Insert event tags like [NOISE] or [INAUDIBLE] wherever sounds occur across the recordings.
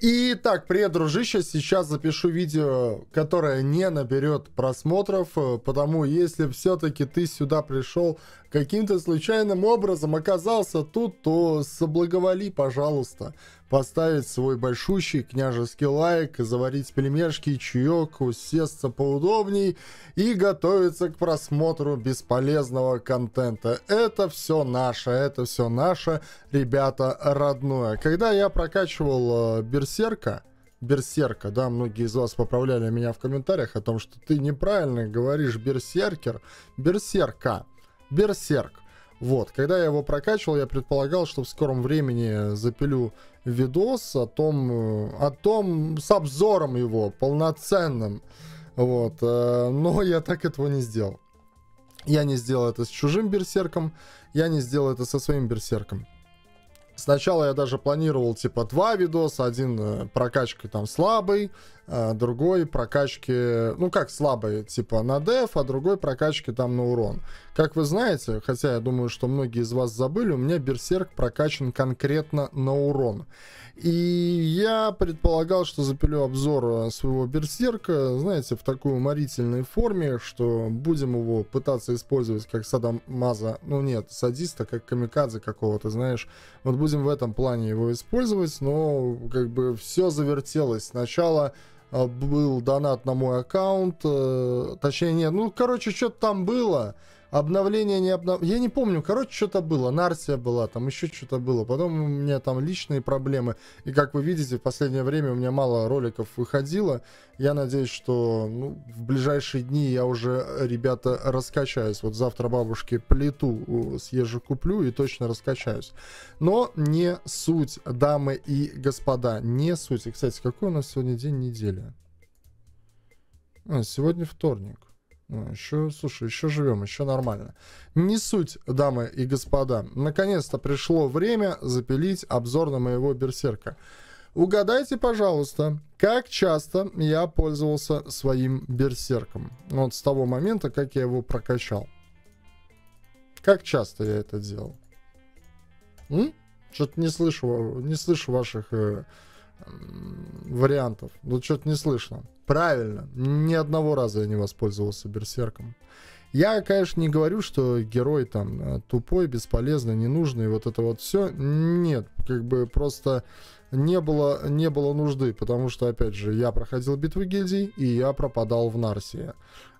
Итак, привет, дружище. Сейчас запишу видео, которое не наберет просмотров, э, потому если все-таки ты сюда пришел каким-то случайным образом оказался тут, то соблаговоли, пожалуйста, поставить свой большущий княжеский лайк, заварить пельмешки, чаек, усесться поудобней и готовиться к просмотру бесполезного контента. Это все наше, это все наше, ребята, родное. Когда я прокачивал э, Берсерка, Берсерка, да, многие из вас поправляли меня в комментариях о том, что ты неправильно говоришь Берсеркер, Берсерка. Берсерк. Вот, когда я его прокачивал, я предполагал, что в скором времени запилю видос о том, э, о том с обзором его, полноценным. Вот, э, но [LAUGHS] я так этого не сделал. Я не сделал это с чужим берсерком, я не сделал это со своим берсерком. Сначала я даже планировал типа два видоса, один э, прокачкой там слабый, а другой прокачки, ну как слабый, типа на деф, а другой прокачки там на урон. Как вы знаете, хотя я думаю, что многие из вас забыли, у меня берсерк прокачан конкретно на урон. И я предполагал, что запилю обзор э, своего берсерка, знаете, в такой уморительной форме, что будем его пытаться использовать как садамаза, ну нет, садиста, как камикадзе какого-то, знаешь. Вот будем в этом плане его использовать, но как бы все завертелось. Сначала был донат на мой аккаунт, э, точнее нет, ну короче, что-то там было, обновление не обнов... Я не помню, короче, что-то было. Нарсия была, там еще что-то было. Потом у меня там личные проблемы. И как вы видите, в последнее время у меня мало роликов выходило. Я надеюсь, что ну, в ближайшие дни я уже, ребята, раскачаюсь. Вот завтра бабушке плиту съезжу куплю и точно раскачаюсь. Но не суть, дамы и господа, не суть. И, кстати, какой у нас сегодня день недели? А, сегодня вторник. Ну, еще, слушай, еще живем, еще нормально. Не суть, дамы и господа. Наконец-то пришло время запилить обзор на моего берсерка. Угадайте, пожалуйста, как часто я пользовался своим берсерком. Вот с того момента, как я его прокачал. Как часто я это делал? Что-то не слышу, не слышу ваших э, вариантов. Ну, что-то не слышно. Правильно, ни одного раза я не воспользовался берсерком. Я, конечно, не говорю, что герой там э, тупой, бесполезный, ненужный, вот это вот все. Нет, как бы просто не было, не было нужды, потому что, опять же, я проходил битвы гильдий, и я пропадал в Нарсии.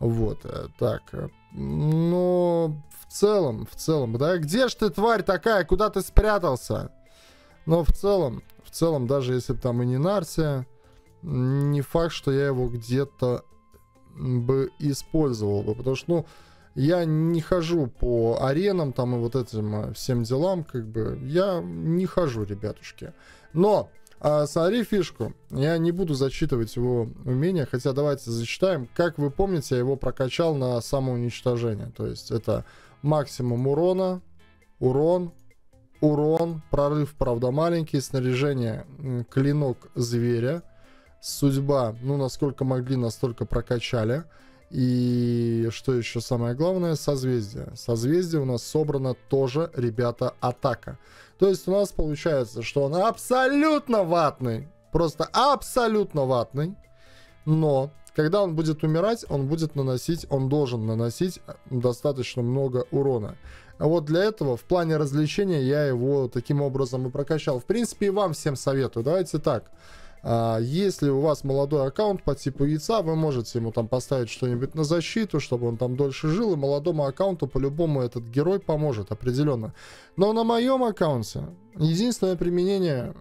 Вот, э, так. Э, но в целом, в целом, да, где ж ты, тварь такая, куда ты спрятался? Но в целом, целом, даже если бы там и не Нарсия, не факт, что я его где-то бы использовал бы, потому что, ну, я не хожу по аренам там и вот этим а, всем делам, как бы, я не хожу, ребятушки. Но, а, смотри фишку, я не буду зачитывать его умения, хотя давайте зачитаем. Как вы помните, я его прокачал на самоуничтожение, то есть это максимум урона, урон, урон, прорыв, правда, маленький, снаряжение, клинок зверя, судьба, ну, насколько могли, настолько прокачали. И что еще самое главное, созвездие. Созвездие у нас собрано тоже, ребята, атака. То есть у нас получается, что он абсолютно ватный. Просто абсолютно ватный. Но когда он будет умирать, он будет наносить, он должен наносить достаточно много урона. Вот для этого в плане развлечения я его таким образом и прокачал. В принципе, и вам всем советую. Давайте так. А, если у вас молодой аккаунт по типу яйца, вы можете ему там поставить что-нибудь на защиту, чтобы он там дольше жил, и молодому аккаунту по-любому этот герой поможет, определенно. Но на моем аккаунте единственное применение,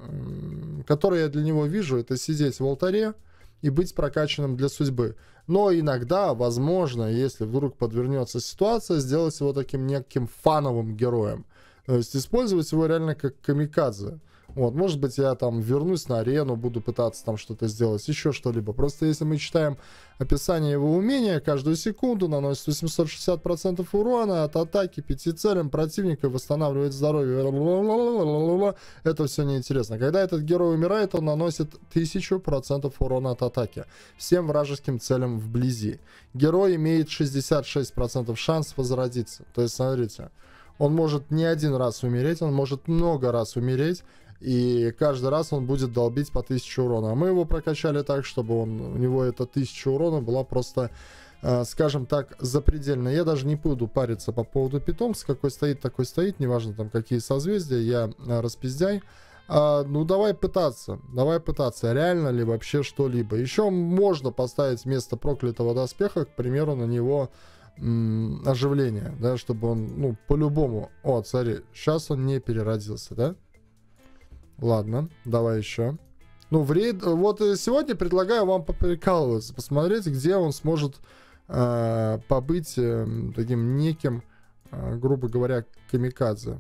которое я для него вижу, это сидеть в алтаре и быть прокачанным для судьбы. Но иногда, возможно, если вдруг подвернется ситуация, сделать его таким неким фановым героем. То есть использовать его реально как камикадзе. Вот, может быть, я там вернусь на арену, буду пытаться там что-то сделать, еще что-либо. Просто если мы читаем описание его умения, каждую секунду наносит 860% урона от атаки пяти целям противника, восстанавливает здоровье. Это все неинтересно. Когда этот герой умирает, он наносит 1000% урона от атаки всем вражеским целям вблизи. Герой имеет 66% шанс возродиться. То есть, смотрите, он может не один раз умереть, он может много раз умереть, и каждый раз он будет долбить по 1000 урона. А мы его прокачали так, чтобы он, у него эта 1000 урона была просто э, скажем так, запредельно. Я даже не буду париться по поводу питомца, какой стоит, такой стоит, неважно там какие созвездия, я э, распиздяй. А, ну, давай пытаться, давай пытаться, реально ли вообще что-либо. Еще можно поставить вместо проклятого доспеха, к примеру, на него оживление, да, чтобы он, ну, по-любому... О, смотри, сейчас он не переродился, да? Ладно, давай еще. Ну, в рейд... Вот сегодня предлагаю вам поприкалываться, посмотреть, где он сможет э, побыть э, таким неким, э, грубо говоря, камикадзе.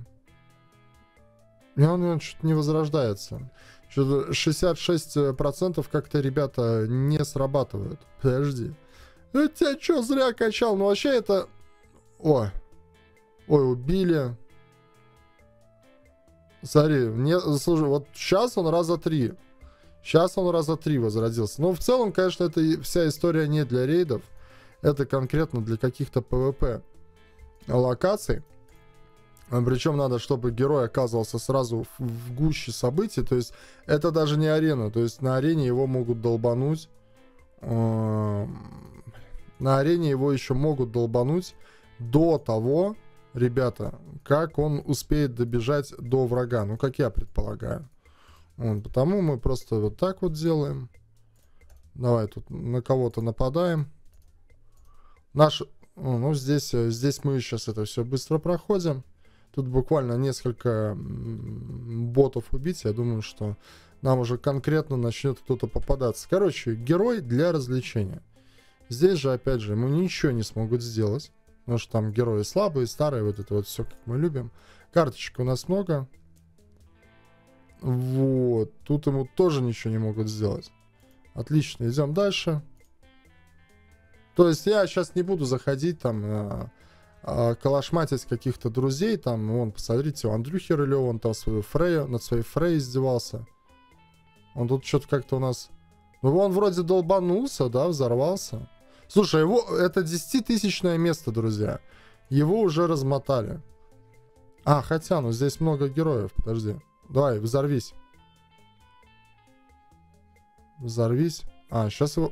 И он, он что-то не возрождается. Что-то 66% как-то ребята не срабатывают. Подожди. Ну тебя что, зря качал? Ну вообще это... О. Ой, убили. Смотри, мне, слушай, вот сейчас он раза три. Сейчас он раза три возродился. Но в целом, конечно, это вся история не для рейдов. Это конкретно для каких-то PvP локаций. Причем надо, чтобы герой оказывался сразу в, в гуще событий. То есть это даже не арена. То есть на арене его могут долбануть. На арене его еще могут долбануть до того, ребята, как он успеет добежать до врага. Ну, как я предполагаю. Вот, потому мы просто вот так вот делаем. Давай тут на кого-то нападаем. Наш... Ну, здесь, здесь мы сейчас это все быстро проходим. Тут буквально несколько ботов убить. Я думаю, что нам уже конкретно начнет кто-то попадаться. Короче, герой для развлечения. Здесь же, опять же, ему ничего не смогут сделать. Потому что там герои слабые, старые, вот это вот все, как мы любим. Карточек у нас много. Вот. Тут ему тоже ничего не могут сделать. Отлично, идем дальше. То есть я сейчас не буду заходить там, э, э, калашматить каких-то друзей. Там, вон, посмотрите, у Андрюхи Рылева, он там свою Фрею, над своей Фрей издевался. Он тут что-то как-то у нас... Ну, он вроде долбанулся, да, взорвался. Слушай, его, это 10-тысячное место, друзья. Его уже размотали. А, хотя, ну здесь много героев, подожди. Давай, взорвись. Взорвись. А, сейчас его...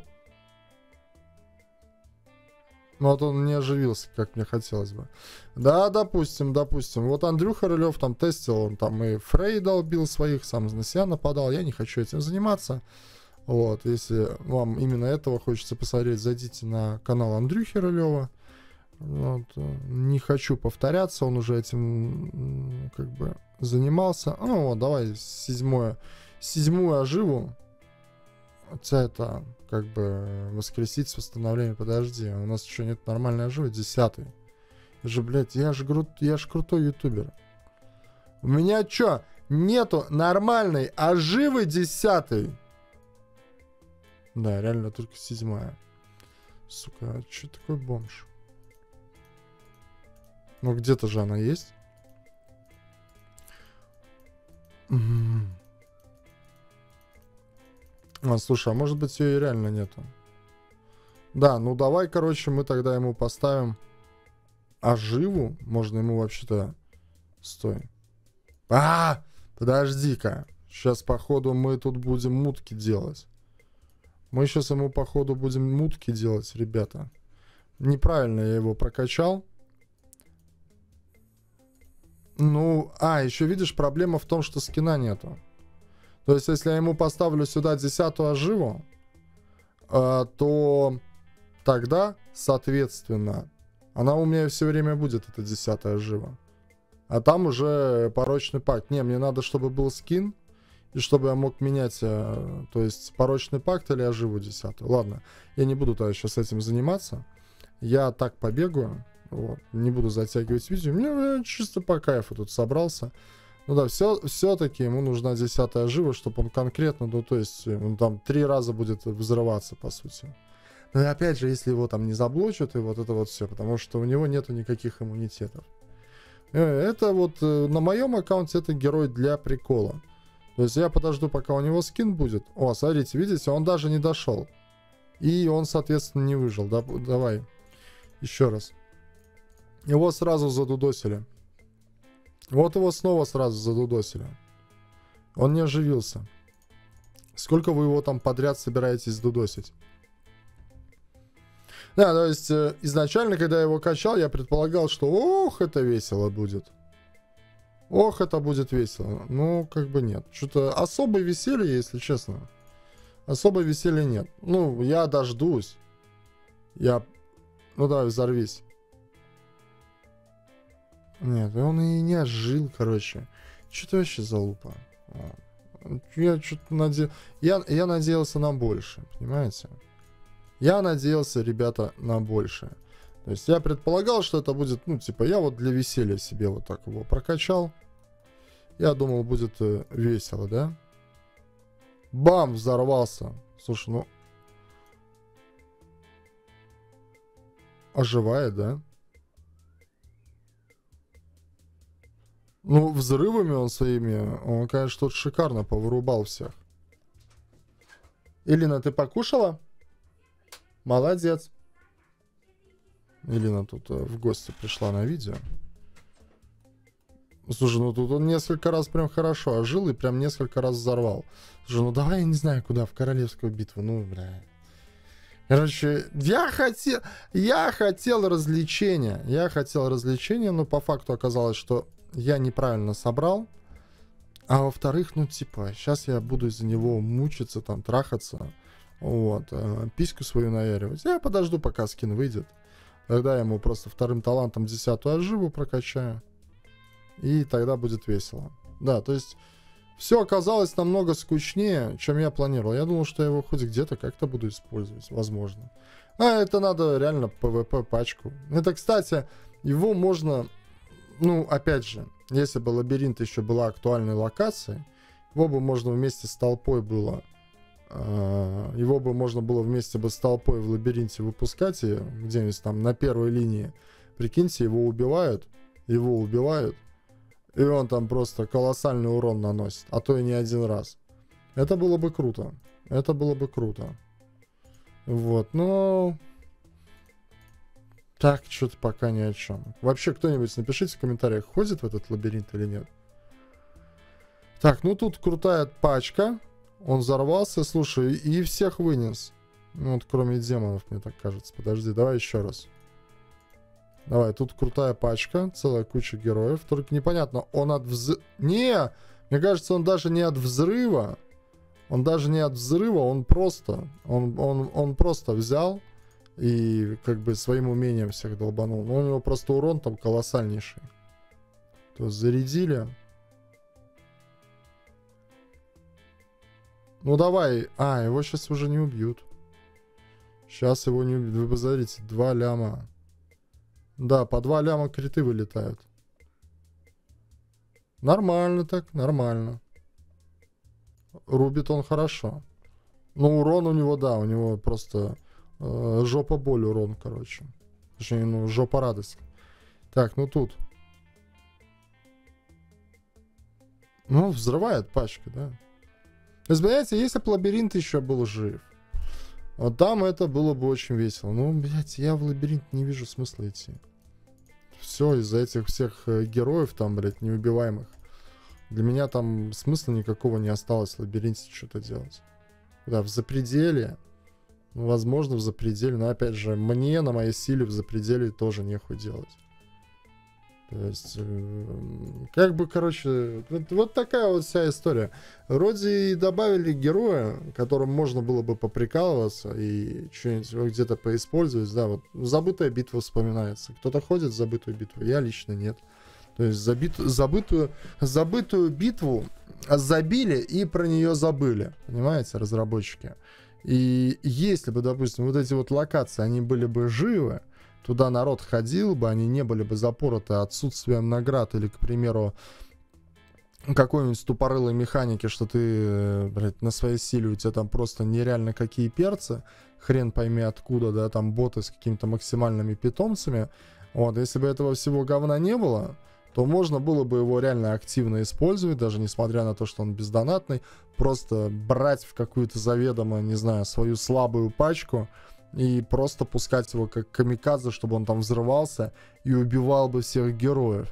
Ну вот он не оживился, как мне хотелось бы. Да, допустим, допустим. Вот Андрюха Рылев там тестил, он там и Фрей долбил своих, сам на себя нападал. Я не хочу этим заниматься. Вот, если вам именно этого хочется посмотреть, зайдите на канал Андрюхи Рылева. Вот, не хочу повторяться, он уже этим как бы занимался. Ну вот, давай седьмое, седьмую оживу. Хотя это как бы воскресить с восстановлением. Подожди, у нас еще нет нормальной оживы. Десятый. Я же, блядь, я же, крут, я же крутой ютубер. У меня что, нету нормальной оживы десятой? Да, реально только седьмая. Сука, а что такой бомж? Ну где-то же она есть. А, слушай, а может быть ее и реально нету? Да, ну давай, короче, мы тогда ему поставим оживу. Можно ему вообще-то... Стой. А, подожди-ка. Сейчас, походу, мы тут будем мутки делать. Мы сейчас ему, походу, будем мутки делать, ребята. Неправильно я его прокачал. Ну, а, еще видишь, проблема в том, что скина нету. То есть, если я ему поставлю сюда десятую оживу, э, то тогда, соответственно, она у меня все время будет, эта десятая ожива. А там уже порочный пакт. Не, мне надо, чтобы был скин, и чтобы я мог менять, э, то есть, порочный пакт или оживу десятую. Ладно, я не буду тогда сейчас этим заниматься. Я так побегаю, вот, не буду затягивать видео. Мне э, чисто по кайфу тут собрался. Ну да, все, все-таки ему нужна десятая жива, чтобы он конкретно, ну то есть он там три раза будет взрываться, по сути. Но опять же, если его там не заблочат, и вот это вот все, потому что у него нету никаких иммунитетов. Э, это вот э, на моем аккаунте это герой для прикола. То есть я подожду, пока у него скин будет. О, смотрите, видите, он даже не дошел. И он, соответственно, не выжил. Да, давай. Еще раз. Его сразу задудосили. Вот его снова сразу задудосили. Он не оживился. Сколько вы его там подряд собираетесь дудосить? Да, то есть э, изначально, когда я его качал, я предполагал, что ох, это весело будет. Ох, это будет весело. Ну, как бы нет. Что-то особое веселье, если честно. Особо веселья нет. Ну, я дождусь. Я... Ну да, взорвись. Нет, он и не ожил, короче. Что-то вообще залупа. Я что-то наде... я, я надеялся на больше, понимаете? Я надеялся, ребята, на больше. То есть я предполагал, что это будет, ну, типа, я вот для веселья себе вот так его прокачал. Я думал, будет э, весело, да? Бам, взорвался. Слушай, ну... Оживает, да? Ну, взрывами он своими, он, конечно, тут шикарно повырубал всех. Илина, ты покушала? Молодец. Илина тут э, в гости пришла на видео. Слушай, ну тут он несколько раз прям хорошо ожил и прям несколько раз взорвал. Слушай, ну давай, я не знаю, куда, в Королевскую битву, ну, бля. Короче, я хотел, я хотел развлечения, я хотел развлечения, но по факту оказалось, что я неправильно собрал. А во-вторых, ну, типа, сейчас я буду из-за него мучиться, там, трахаться, вот, э, письку свою наяривать. Я подожду, пока скин выйдет. Тогда я ему просто вторым талантом десятую оживу прокачаю. И тогда будет весело. Да, то есть все оказалось намного скучнее, чем я планировал. Я думал, что я его хоть где-то как-то буду использовать, возможно. А это надо реально PvP пачку. Это, кстати, его можно ну, опять же, если бы лабиринт еще была актуальной локацией, его бы можно вместе с толпой было его бы можно было вместе бы с толпой в лабиринте выпускать и где-нибудь там на первой линии. Прикиньте, его убивают, его убивают, и он там просто колоссальный урон наносит, а то и не один раз. Это было бы круто. Это было бы круто. Вот, но так, что-то пока ни о чем. Вообще, кто-нибудь напишите в комментариях, ходит в этот лабиринт или нет. Так, ну тут крутая пачка. Он взорвался, слушай, и всех вынес. Ну вот кроме демонов, мне так кажется. Подожди, давай еще раз. Давай, тут крутая пачка, целая куча героев. Только непонятно, он от вз... Не! Мне кажется, он даже не от взрыва. Он даже не от взрыва, он просто... Он, он, он просто взял и как бы своим умением всех долбанул. Но у него просто урон там колоссальнейший. То есть зарядили. Ну давай. А, его сейчас уже не убьют. Сейчас его не убьют. Вы посмотрите, два ляма. Да, по два ляма криты вылетают. Нормально так, нормально. Рубит он хорошо. Но урон у него, да, у него просто Э, жопа боль урон, короче. Точнее, ну, жопа радость. Так, ну тут. Ну, взрывает пачка, да. Понимаете, если бы лабиринт еще был жив, вот там это было бы очень весело. Ну, блядь, я в лабиринт не вижу смысла идти. Все, из-за этих всех э, героев там, блядь, неубиваемых. Для меня там смысла никакого не осталось в лабиринте что-то делать. Да, в запределе возможно, в запределе. Но опять же, мне на моей силе в запределе тоже нехуй делать. То есть, э, как бы, короче, вот такая вот вся история. Вроде и добавили героя, которым можно было бы поприкалываться и что-нибудь где-то поиспользовать. Да, вот забытая битва вспоминается. Кто-то ходит в забытую битву, я лично нет. То есть забит, забытую, забытую битву забили и про нее забыли. Понимаете, разработчики? И если бы, допустим, вот эти вот локации, они были бы живы, туда народ ходил бы, они не были бы запороты отсутствием наград или, к примеру, какой-нибудь тупорылой механики, что ты, э, блядь, на своей силе у тебя там просто нереально какие перцы, хрен пойми откуда, да, там боты с какими-то максимальными питомцами. Вот, если бы этого всего говна не было, то можно было бы его реально активно использовать, даже несмотря на то, что он бездонатный, просто брать в какую-то заведомо, не знаю, свою слабую пачку и просто пускать его как камикадзе, чтобы он там взрывался и убивал бы всех героев.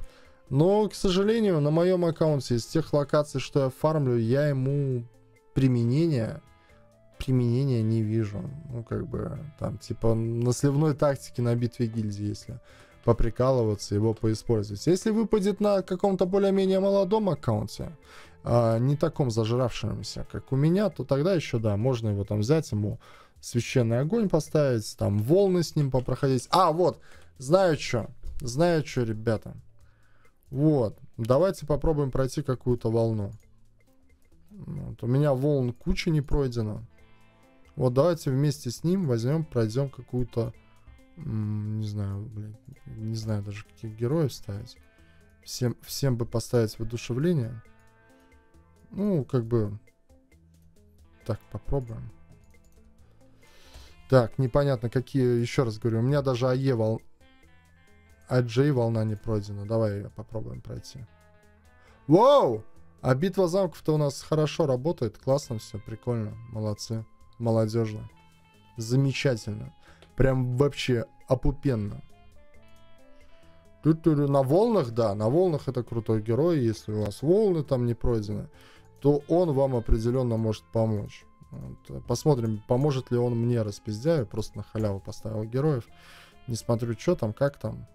Но, к сожалению, на моем аккаунте из тех локаций, что я фармлю, я ему применения применения не вижу. Ну, как бы, там, типа, на сливной тактике на битве гильдии, если поприкалываться, его поиспользовать. Если выпадет на каком-то более-менее молодом аккаунте, а, не таком зажравшемся, как у меня, то тогда еще, да, можно его там взять, ему священный огонь поставить, там волны с ним попроходить. А, вот, знаю что, знаю что, ребята. Вот, давайте попробуем пройти какую-то волну. Вот, у меня волн куча не пройдена. Вот давайте вместе с ним возьмем, пройдем какую-то, не знаю, блин, не знаю даже каких героев ставить. Всем, всем бы поставить воодушевление. Ну, как бы, так, попробуем. Так, непонятно, какие, еще раз говорю, у меня даже АЕ вол... АДЖ волна не пройдена. Давай попробуем пройти. Вау! А битва замков-то у нас хорошо работает, классно все, прикольно, молодцы молодежно. Замечательно. Прям вообще опупенно. Тут на волнах, да, на волнах это крутой герой. Если у вас волны там не пройдены, то он вам определенно может помочь. Вот. Посмотрим, поможет ли он мне распиздяю. Просто на халяву поставил героев. Не смотрю, что там, как там.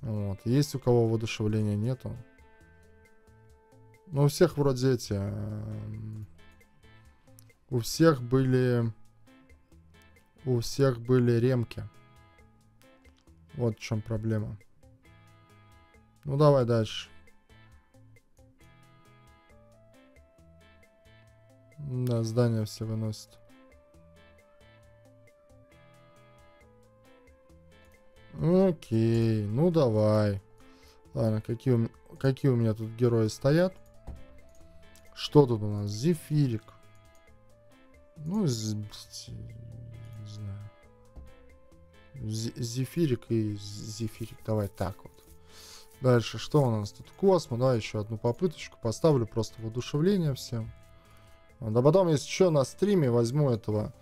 Вот. Есть у кого воодушевления нету. Ну, у всех вроде эти... Эм, у всех были... У всех были ремки. Вот в чем проблема. Ну, давай дальше. Да, здания все выносят. Окей, ну давай. Ладно, какие у, какие у меня тут герои стоят? Что тут у нас? Зефирик. Ну, з, не знаю. Зефирик и зефирик. Давай так вот. Дальше, что у нас тут? Космо, да, еще одну попыточку поставлю, просто воодушевление всем. Да потом, если что, на стриме возьму этого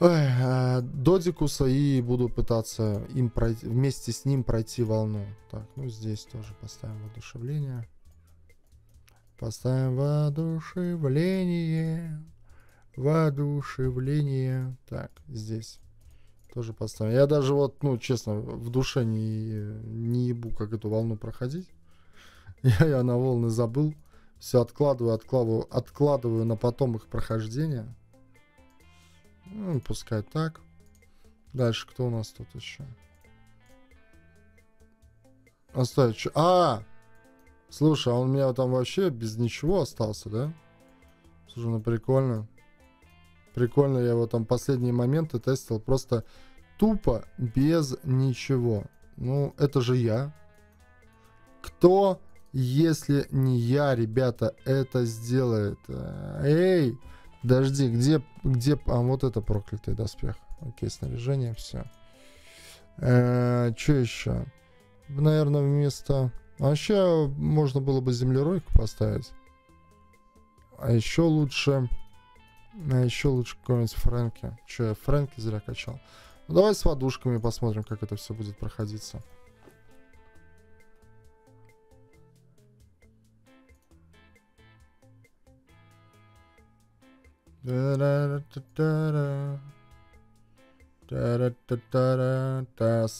ой, э, Додикуса и буду пытаться им пройти, вместе с ним пройти волну. Так, ну здесь тоже поставим воодушевление. Поставим воодушевление воодушевление. Так, здесь тоже поставим. Я даже вот, ну, честно, в душе не, не ебу, как эту волну проходить. [LAUGHS] Я, я на волны забыл. Все откладываю, откладываю, откладываю на потом их прохождение. Ну, пускай так. Дальше кто у нас тут еще? Оставить. А! Слушай, а он у меня там вообще без ничего остался, да? Слушай, ну прикольно. Прикольно, я его там последние моменты тестил просто тупо без ничего. Ну, это же я. Кто, если не я, ребята, это сделает? Эй, подожди, где, где, а вот это проклятый доспех. Окей, снаряжение, все. Э, что еще? Наверное, вместо... Вообще, можно было бы землеройку поставить. А еще лучше... А еще лучше какой-нибудь Фрэнки. Че, я Фрэнки зря качал. Ну, давай с подушками посмотрим, как это все будет проходиться.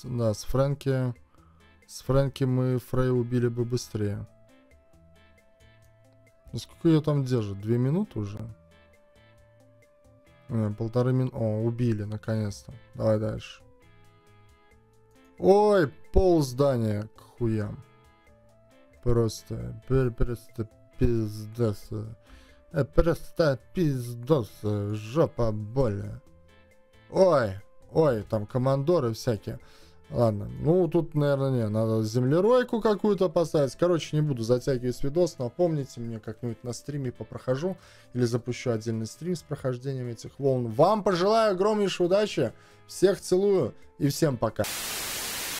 Да, с Фрэнки... С Фрэнки мы Фрей убили бы быстрее. Ну, сколько ее там держит? Две минуты уже? Э, полторы минуты. О, убили, наконец-то. Давай дальше. Ой, пол здания к хуям. Просто, просто пиздос. Э, просто пиздос. Жопа боли. Ой, ой, там командоры всякие. Ладно, ну тут, наверное, не, надо землеройку какую-то поставить. Короче, не буду затягивать видос, напомните мне как-нибудь на стриме попрохожу или запущу отдельный стрим с прохождением этих волн. Вам пожелаю огромнейшей удачи, всех целую и всем пока.